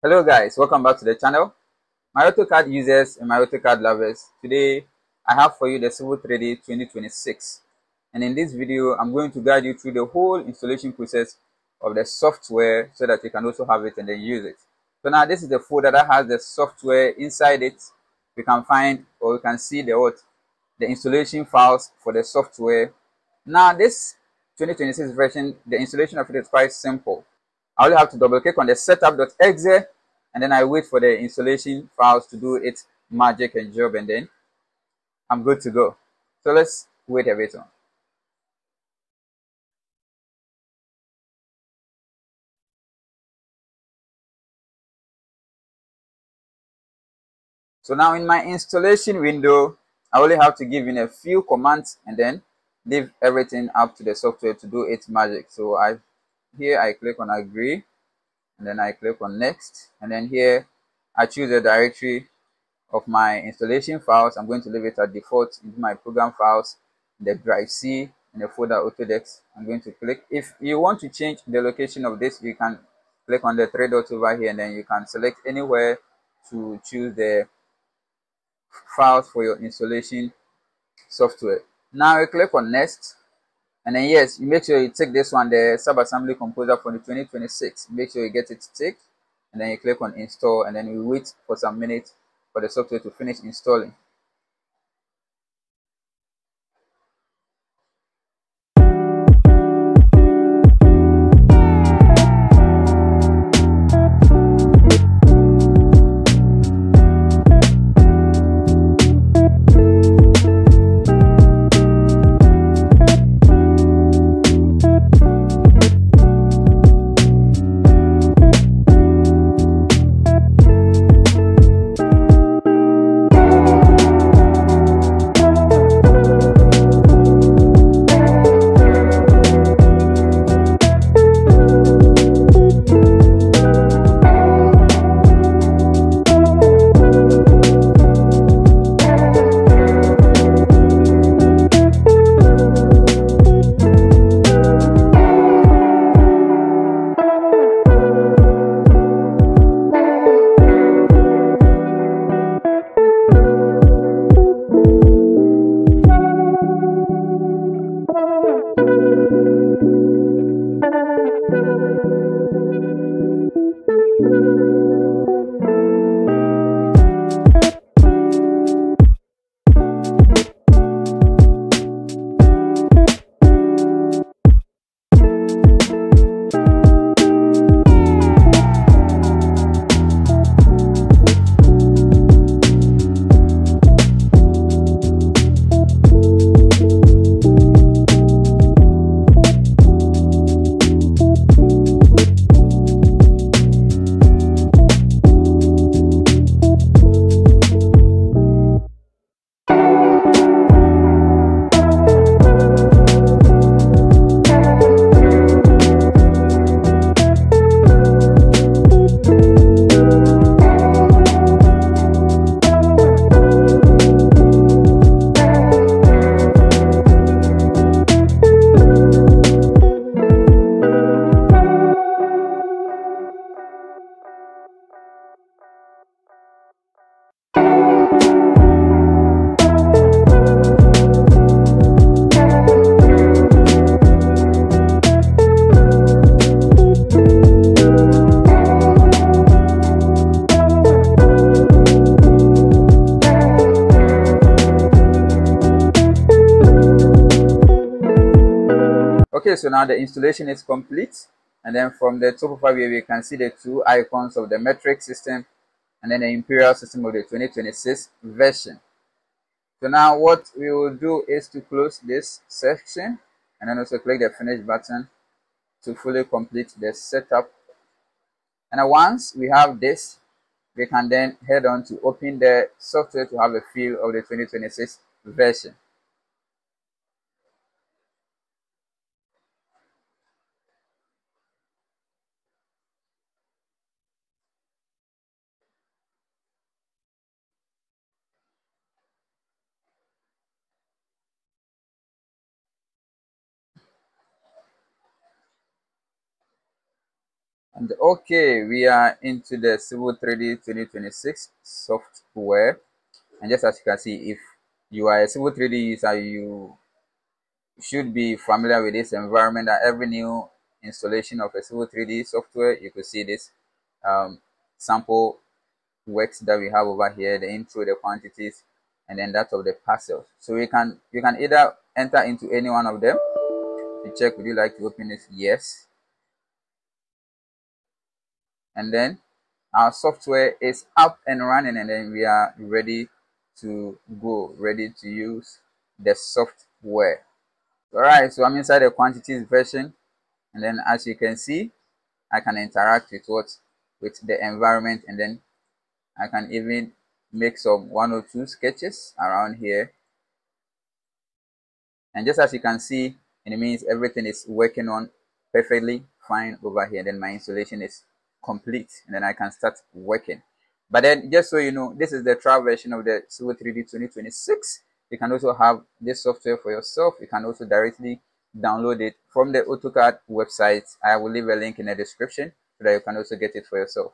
Hello guys, welcome back to the channel. My AutoCAD users and my AutoCAD lovers, today I have for you the Civil 3D 2026 and in this video I'm going to guide you through the whole installation process of the software so that you can also have it and then use it. So now this is the folder that has the software inside it. We can find or we can see the what the installation files for the software. Now this 2026 version, the installation of it is quite simple. I only have to double click on the setup.exe and then I wait for the installation files to do its magic and job and then I'm good to go. So let's wait a bit on. So now in my installation window, I only have to give in a few commands and then leave everything up to the software to do its magic. So I here I click on agree and then I click on next and then here I choose the directory of my installation files. I'm going to leave it at default into my program files, the drive C and the folder Autodesk. I'm going to click. If you want to change the location of this, you can click on the three dots over here and then you can select anywhere to choose the files for your installation software. Now you click on next and then yes, you make sure you take this one, the sub-assembly composer for the 2026. Make sure you get it ticked and then you click on install and then you wait for some minutes for the software to finish installing. Okay, so now the installation is complete. And then from the top of our view, we can see the two icons of the metric system and then the imperial system of the 2026 version. So now what we will do is to close this section and then also click the finish button to fully complete the setup. And once we have this, we can then head on to open the software to have a feel of the 2026 version. And okay, we are into the Civil 3D 2026 software. And just as you can see, if you are a Civil 3D user, you should be familiar with this environment that every new installation of a Civil 3D software, you could see this um, sample works that we have over here, the intro, the quantities, and then that of the parcels. So you can you can either enter into any one of them. To check, would you like to open this? Yes. And then our software is up and running and then we are ready to go, ready to use the software. Alright, so I'm inside the quantities version and then as you can see, I can interact with what? With the environment and then I can even make some one or two sketches around here. And just as you can see it means everything is working on perfectly fine over here. Then my installation is complete and then I can start working. But then just so you know this is the trial version of the Civil 3D 2026 you can also have this software for yourself. You can also directly download it from the AutoCAD website. I will leave a link in the description so that you can also get it for yourself